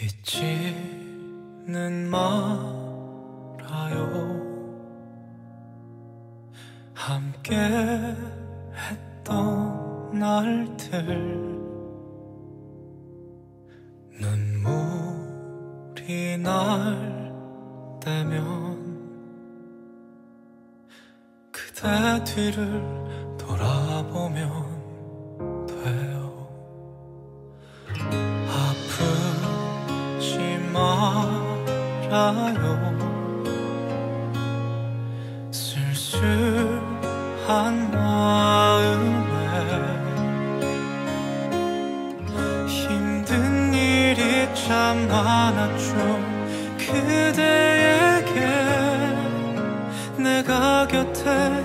잊지는 말아요. 함께 했던 날들 눈물이 날 때면 그대 뒤를 돌아보면 알아요. 쓸쓸한 마음에 힘든 일이 참 많았죠. 그대에게 내가 곁에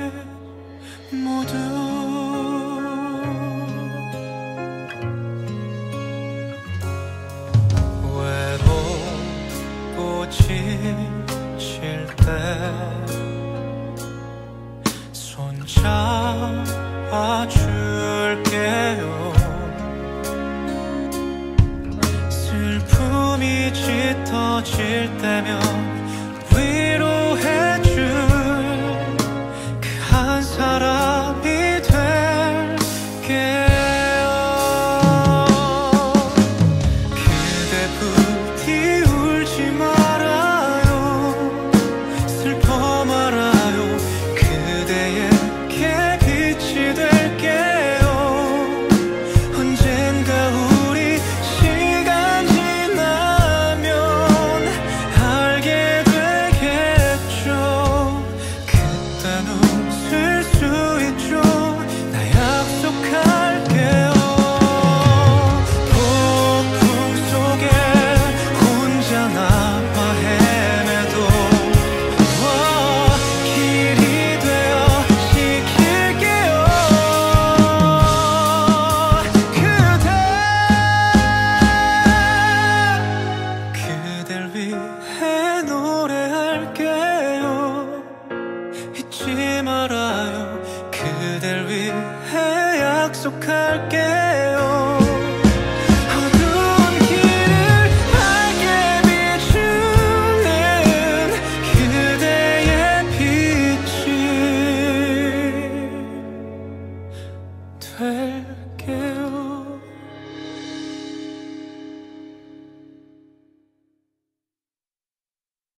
모두 외롭고 지칠 때 손잡아줄게요. 짙어질 때면 그 약속할게